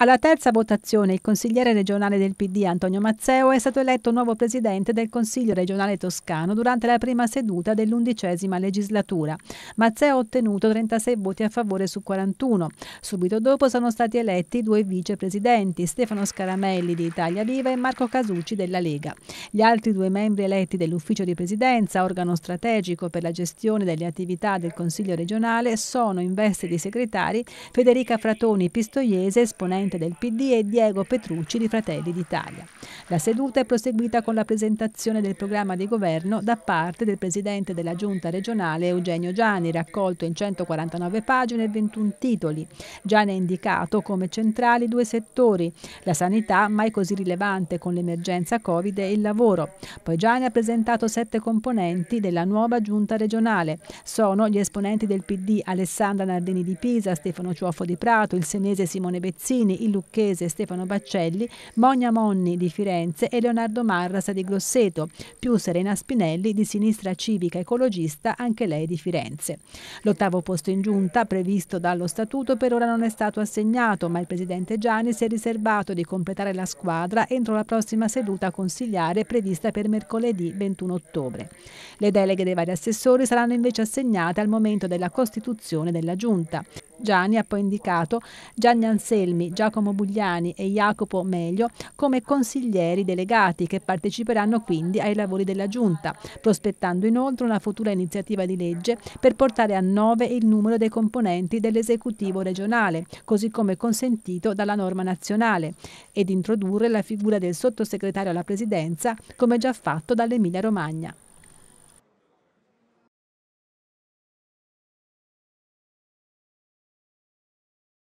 Alla terza votazione il consigliere regionale del PD Antonio Mazzeo è stato eletto nuovo presidente del Consiglio regionale toscano durante la prima seduta dell'undicesima legislatura. Mazzeo ha ottenuto 36 voti a favore su 41. Subito dopo sono stati eletti due vicepresidenti, Stefano Scaramelli di Italia Viva e Marco Casucci della Lega. Gli altri due membri eletti dell'ufficio di presidenza, organo strategico per la gestione delle attività del Consiglio regionale, sono in veste di segretari Federica Fratoni Pistoiese, esponente presidente del PD, e Diego Petrucci di Fratelli d'Italia. La seduta è proseguita con la presentazione del programma di governo da parte del presidente della giunta regionale Eugenio Gianni, raccolto in 149 pagine e 21 titoli. Gianni ha indicato come centrali due settori, la sanità, mai così rilevante con l'emergenza Covid, e il lavoro. Poi Gianni ha presentato sette componenti della nuova giunta regionale. Sono gli esponenti del PD Alessandra Nardini di Pisa, Stefano Ciuoffo di Prato, il senese Simone Bezzini, il lucchese Stefano Baccelli, Monia Monni di Firenze e Leonardo Marras di Grosseto, più Serena Spinelli di Sinistra Civica Ecologista, anche lei di Firenze. L'ottavo posto in giunta, previsto dallo statuto, per ora non è stato assegnato, ma il presidente Gianni si è riservato di completare la squadra entro la prossima seduta consigliare prevista per mercoledì 21 ottobre. Le deleghe dei vari assessori saranno invece assegnate al momento della costituzione della giunta. Gianni ha poi indicato Gianni Anselmi, Giacomo Bugliani e Jacopo Meglio come consiglieri delegati che parteciperanno quindi ai lavori della Giunta, prospettando inoltre una futura iniziativa di legge per portare a nove il numero dei componenti dell'esecutivo regionale, così come consentito dalla norma nazionale, ed introdurre la figura del sottosegretario alla presidenza come già fatto dall'Emilia Romagna.